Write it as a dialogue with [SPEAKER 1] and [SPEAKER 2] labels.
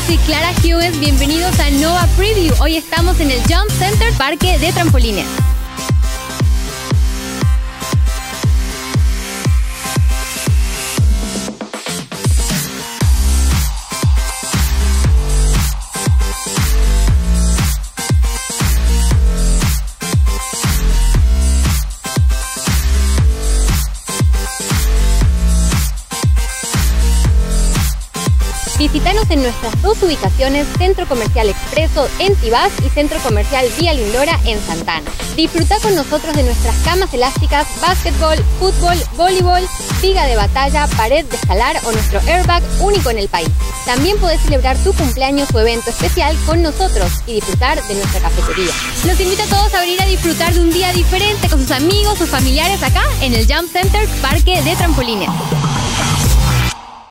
[SPEAKER 1] yo soy Clara Hughes. Bienvenidos a Nova Preview. Hoy estamos en el Jump Center Parque de Trampolines. Visítanos en nuestras dos ubicaciones, Centro Comercial Expreso en Tibás y Centro Comercial Vía Lindora en Santana. Disfruta con nosotros de nuestras camas elásticas, básquetbol, fútbol, voleibol, viga de batalla, pared de escalar o nuestro airbag único en el país. También podés celebrar tu cumpleaños o evento especial con nosotros y disfrutar de nuestra cafetería. Los invito a todos a venir a disfrutar de un día diferente con sus amigos o familiares acá en el Jump Center Parque de Trampolines.